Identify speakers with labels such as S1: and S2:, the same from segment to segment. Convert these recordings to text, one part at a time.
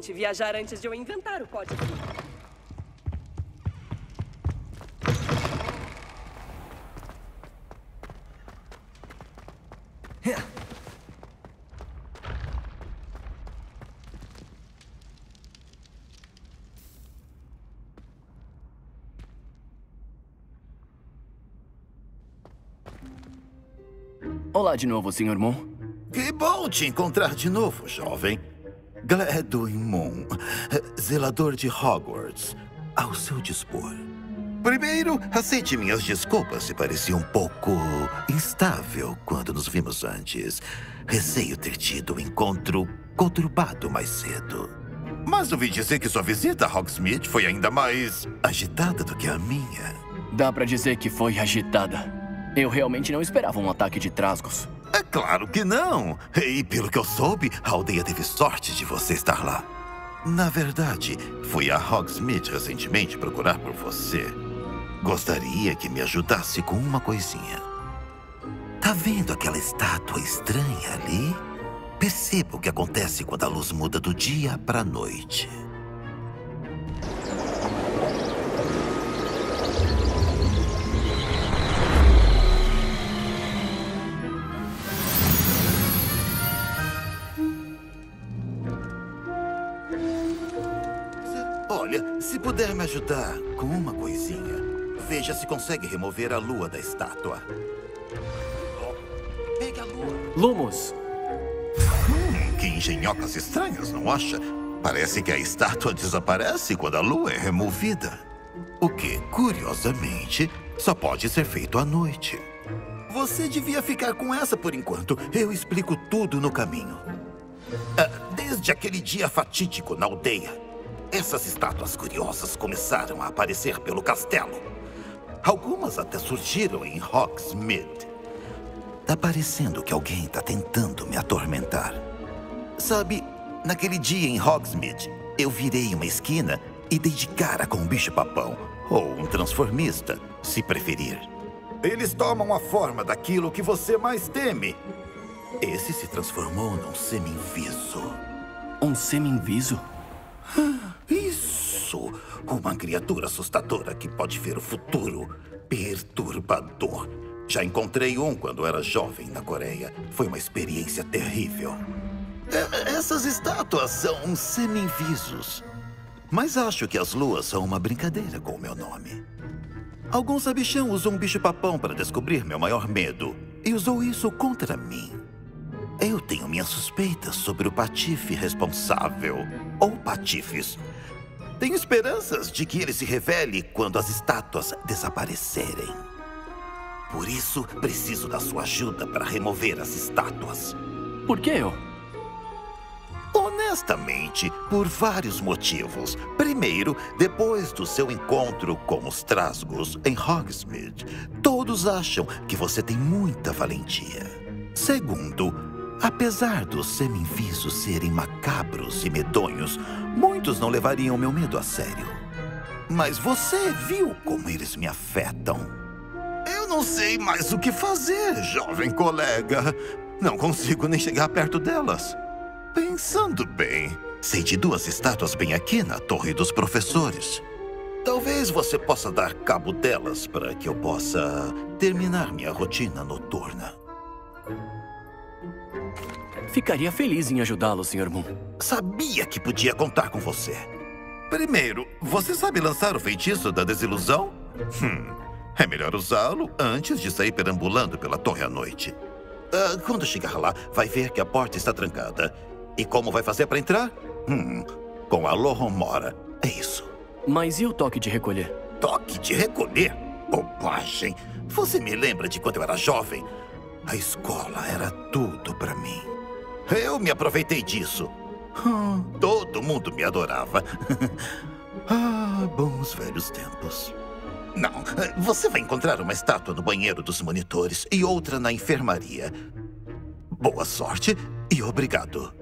S1: conveniente viajar antes de eu inventar o código.
S2: Olá de novo, Sr. Moon.
S3: Que bom te encontrar de novo, jovem. Gladwin Moon, zelador de Hogwarts, ao seu dispor. Primeiro, aceite minhas desculpas se parecia um pouco instável quando nos vimos antes. Receio ter tido um encontro conturbado mais cedo. Mas ouvi dizer que sua visita a Hogsmeade foi ainda mais agitada do que a minha.
S2: Dá pra dizer que foi agitada. Eu realmente não esperava um ataque de trasgos.
S3: É claro que não. E pelo que eu soube, a aldeia teve sorte de você estar lá. Na verdade, fui a Hogsmeade recentemente procurar por você. Gostaria que me ajudasse com uma coisinha. Tá vendo aquela estátua estranha ali? Perceba o que acontece quando a luz muda do dia para a noite. Olha, se puder me ajudar com uma coisinha, veja se consegue remover a lua da estátua. Pegue a lua.
S2: Lumos!
S3: Hum, que engenhocas estranhas, não acha? Parece que a estátua desaparece quando a lua é removida. O que, curiosamente, só pode ser feito à noite. Você devia ficar com essa por enquanto. Eu explico tudo no caminho. Ah, desde aquele dia fatídico na aldeia, essas estátuas curiosas começaram a aparecer pelo castelo. Algumas até surgiram em Hogsmeade. Tá parecendo que alguém tá tentando me atormentar. Sabe, naquele dia em Hogsmeade, eu virei uma esquina e dei de cara com um bicho-papão. Ou um transformista, se preferir. Eles tomam a forma daquilo que você mais teme. Esse se transformou num semi-inviso.
S2: Um semi-inviso?
S3: Uma criatura assustadora que pode ver o futuro. Perturbador. Já encontrei um quando era jovem na Coreia. Foi uma experiência terrível. É, essas estátuas são semi-invisos. Mas acho que as luas são uma brincadeira com o meu nome. Algum sabichão usou um bicho-papão para descobrir meu maior medo e usou isso contra mim. Eu tenho minhas suspeitas sobre o patife responsável, ou patifes. Tenho esperanças de que ele se revele quando as estátuas desaparecerem. Por isso, preciso da sua ajuda para remover as estátuas.
S2: Por que eu?
S3: Honestamente, por vários motivos. Primeiro, depois do seu encontro com os Trasgos em Hogsmeade, todos acham que você tem muita valentia. Segundo, apesar dos semi-invisos serem macabros e medonhos, muitos não levariam meu medo a sério. Mas você viu como eles me afetam. Eu não sei mais o que fazer, jovem colega. Não consigo nem chegar perto delas. Pensando bem, sei de duas estátuas bem aqui na Torre dos Professores. Talvez você possa dar cabo delas para que eu possa terminar minha rotina noturna.
S2: Ficaria feliz em ajudá-lo, Sr. Moon.
S3: Sabia que podia contar com você. Primeiro, você sabe lançar o feitiço da desilusão? Hum, é melhor usá-lo antes de sair perambulando pela torre à noite. Ah, quando chegar lá, vai ver que a porta está trancada. E como vai fazer para entrar? Hum, com a Lohomora. É isso.
S2: Mas e o toque de recolher?
S3: Toque de recolher? Bobagem. Você me lembra de quando eu era jovem? A escola era tudo para mim. Eu me aproveitei disso. Hum, todo mundo me adorava. ah, bons velhos tempos. Não, você vai encontrar uma estátua no banheiro dos monitores e outra na enfermaria. Boa sorte e obrigado.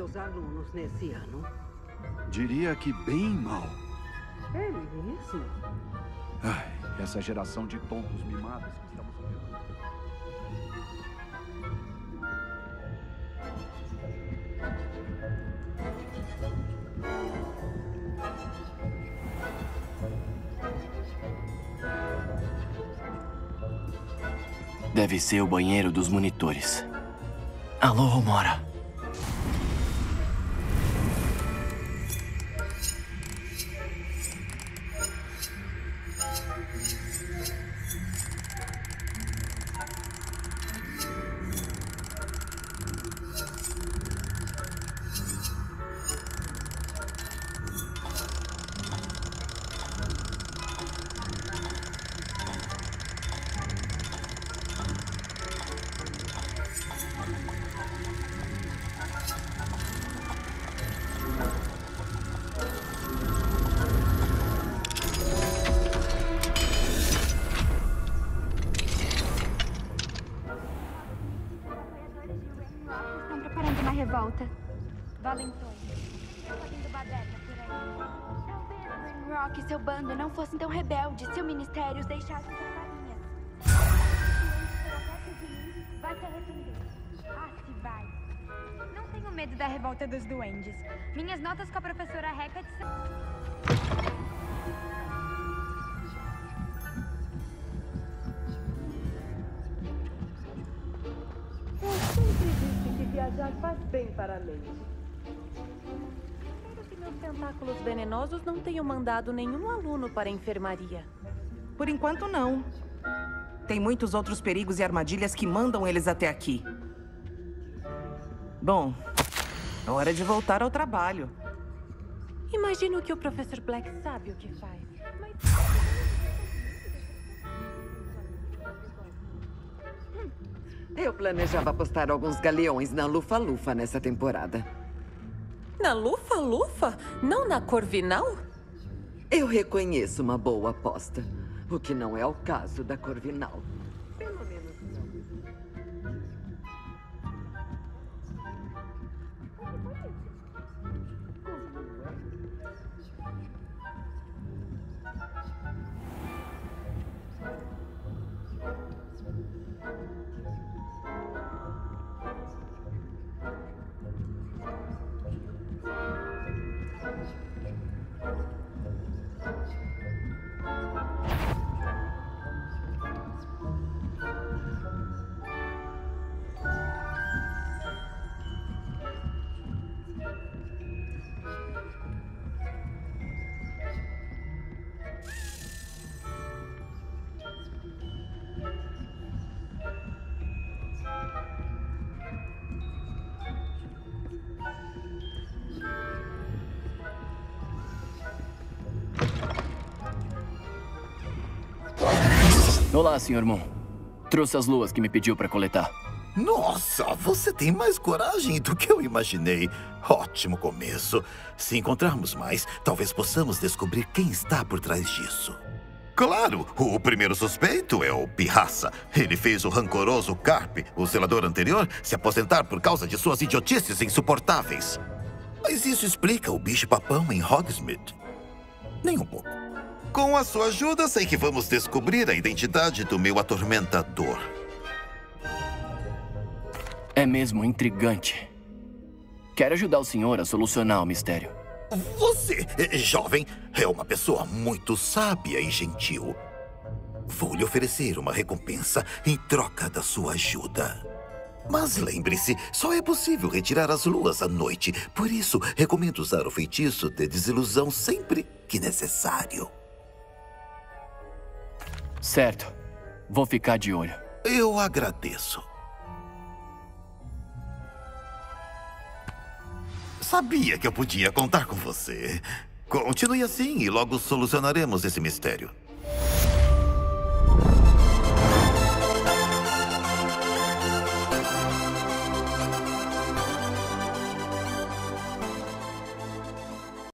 S4: Seus alunos nesse ano?
S5: Diria que bem mal.
S4: É mesmo?
S5: Ai, essa geração de tontos mimados que estamos vendo.
S2: Deve ser o banheiro dos monitores. Alô, Romora.
S6: Valentões. Por aí. Talvez Rimrock e seu bando não fossem tão rebeldes se o ministério os deixasse com galinhas. Vai se arrepender. Ah, se vai. Não tenho medo da revolta dos duendes. Minhas notas com a professora Hecate são...
S4: Eu sempre disse que viajar faz bem para a mente.
S7: Espero que meus tentáculos venenosos não tenham mandado nenhum aluno para a enfermaria.
S8: Por enquanto, não. Tem muitos outros perigos e armadilhas que mandam eles até aqui. Bom, hora de voltar ao trabalho.
S7: Imagino que o professor Black sabe o que faz. Mas
S4: Eu planejava postar alguns galeões na Lufa-Lufa nessa temporada.
S7: Na Lufa-Lufa? Não na Corvinal?
S4: Eu reconheço uma boa aposta. O que não é o caso da Corvinal.
S2: Olá, senhor Moon. Trouxe as luas que me pediu para coletar.
S3: Nossa, você tem mais coragem do que eu imaginei. Ótimo começo. Se encontrarmos mais, talvez possamos descobrir quem está por trás disso. Claro, o primeiro suspeito é o Pirraça. Ele fez o rancoroso Carp, o zelador anterior, se aposentar por causa de suas idiotices insuportáveis. Mas isso explica o bicho-papão em Hogsmeade. Nem um pouco. Com a sua ajuda, sei que vamos descobrir a identidade do meu atormentador.
S2: É mesmo intrigante. Quero ajudar o senhor a solucionar o mistério.
S3: Você, eh, jovem, é uma pessoa muito sábia e gentil. Vou lhe oferecer uma recompensa em troca da sua ajuda. Mas lembre-se, só é possível retirar as luas à noite. Por isso, recomendo usar o feitiço de desilusão sempre que necessário.
S2: Certo. Vou ficar de olho.
S3: Eu agradeço. Sabia que eu podia contar com você. Continue assim e logo solucionaremos esse mistério.